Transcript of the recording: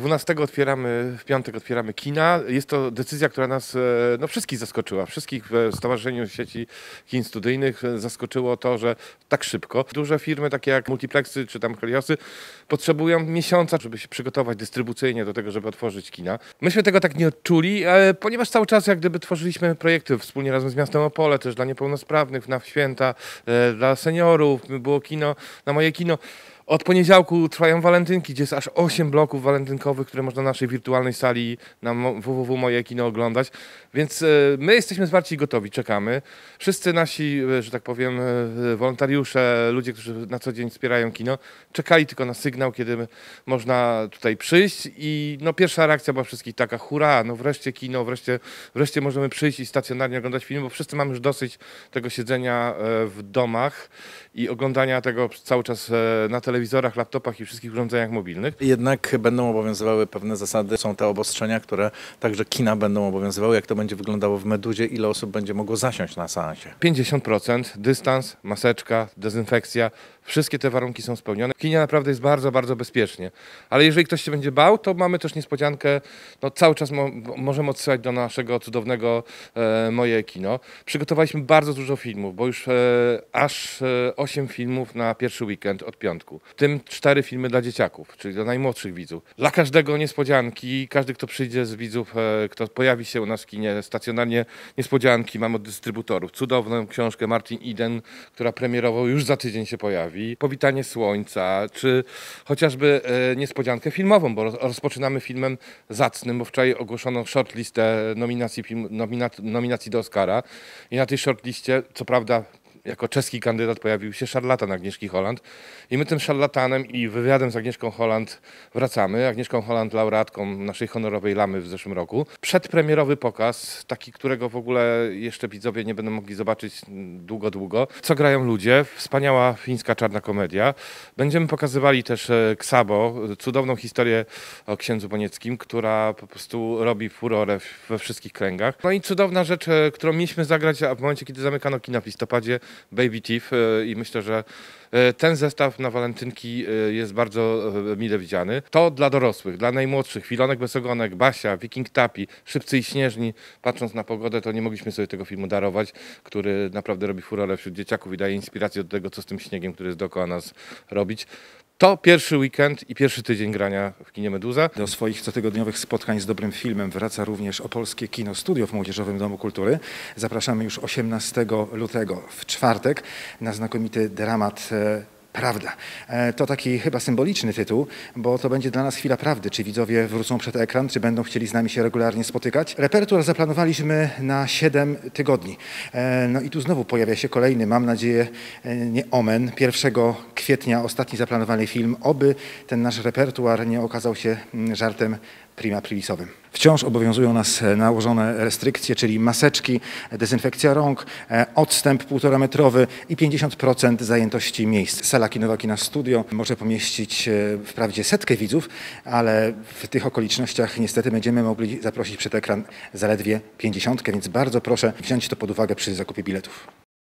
12 otwieramy, w piątek otwieramy kina. Jest to decyzja, która nas e, no, wszystkich zaskoczyła. Wszystkich w Stowarzyszeniu Sieci Kin Studyjnych e, zaskoczyło to, że tak szybko. Duże firmy takie jak Multiplexy czy tam Heliosy potrzebują miesiąca, żeby się przygotować dystrybucyjnie do tego, żeby otworzyć kina. Myśmy tego tak nie odczuli, e, ponieważ cały czas jak gdyby tworzyliśmy projekty wspólnie razem z miastem Opole, też dla niepełnosprawnych, na święta, dla seniorów, było kino, na moje kino. Od poniedziałku trwają walentynki, gdzie jest aż 8 bloków walentynkowych, które można na naszej wirtualnej sali na www Moje Kino oglądać. Więc e, my jesteśmy i gotowi, czekamy. Wszyscy nasi, e, że tak powiem, e, wolontariusze, ludzie, którzy na co dzień wspierają kino, czekali tylko na sygnał, kiedy można tutaj przyjść i no pierwsza reakcja była wszystkich taka, hurra, no wreszcie kino, wreszcie, wreszcie możemy przyjść i stacjonarnie oglądać film, bo wszyscy mamy już dosyć tego siedzenia w domach i oglądania tego cały czas na telewizji telewizorach, laptopach i wszystkich urządzeniach mobilnych. Jednak będą obowiązywały pewne zasady, są te obostrzenia, które także kina będą obowiązywały. Jak to będzie wyglądało w Meduzie, ile osób będzie mogło zasiąść na seansie? 50%, dystans, maseczka, dezynfekcja, wszystkie te warunki są spełnione. W kinie naprawdę jest bardzo, bardzo bezpiecznie. Ale jeżeli ktoś się będzie bał, to mamy też niespodziankę, no cały czas mo możemy odsyłać do naszego cudownego e, Moje Kino. Przygotowaliśmy bardzo dużo filmów, bo już e, aż e, 8 filmów na pierwszy weekend od piątku w tym cztery filmy dla dzieciaków, czyli dla najmłodszych widzów. Dla każdego niespodzianki, każdy, kto przyjdzie z widzów, e, kto pojawi się u nas w kinie stacjonarnie, niespodzianki mamy od dystrybutorów. Cudowną książkę Martin Eden, która premierowo już za tydzień się pojawi. Powitanie Słońca, czy chociażby e, niespodziankę filmową, bo rozpoczynamy filmem zacnym, bo wczoraj ogłoszono shortlistę nominacji, film, nominacji do Oscara i na tej shortliście, co prawda jako czeski kandydat pojawił się szarlatan Agnieszki Holland. I my tym szarlatanem i wywiadem z Agnieszką Holland wracamy. Agnieszką Holland, laureatką naszej honorowej lamy w zeszłym roku. Przedpremierowy pokaz, taki, którego w ogóle jeszcze widzowie nie będą mogli zobaczyć długo, długo. Co grają ludzie? Wspaniała fińska czarna komedia. Będziemy pokazywali też e, Ksabo, cudowną historię o księdzu Bonieckim, która po prostu robi furorę we wszystkich kręgach. No i cudowna rzecz, e, którą mieliśmy zagrać, w momencie, kiedy zamykano kina w listopadzie, Baby Teeth e, i myślę, że e, ten zestaw na walentynki e, jest bardzo mile widziany. To dla dorosłych, dla najmłodszych. Filonek Besogonek, Basia, Viking Tapi, Szybcy i Śnieżni. Patrząc na pogodę, to nie mogliśmy sobie tego filmu darować, który naprawdę robi furorę wśród dzieciaków i daje inspirację do tego, co z tym śniegiem, który jest dookoła nas robić. To pierwszy weekend i pierwszy tydzień grania w kinie Meduza. Do swoich cotygodniowych spotkań z dobrym filmem wraca również Opolskie Kino Studio w Młodzieżowym Domu Kultury. Zapraszamy już 18 lutego w czwartek na znakomity dramat e, Prawda. E, to taki chyba symboliczny tytuł, bo to będzie dla nas chwila prawdy. Czy widzowie wrócą przed ekran, czy będą chcieli z nami się regularnie spotykać. Repertuar zaplanowaliśmy na 7 tygodni. E, no i tu znowu pojawia się kolejny, mam nadzieję, e, nie omen. 1 kwietnia ostatni zaplanowany film. Oby ten nasz repertuar nie okazał się mm, żartem prima privisowym. Wciąż obowiązują nas nałożone restrykcje, czyli maseczki, dezynfekcja rąk, e, odstęp półtora metrowy i 50% zajętości miejsc. Sala kinowa Kina Studio może pomieścić e, wprawdzie setkę widzów, ale w tych okolicznościach niestety będziemy mogli zaprosić przed ekran zaledwie 50, więc bardzo proszę wziąć to pod uwagę przy zakupie biletów.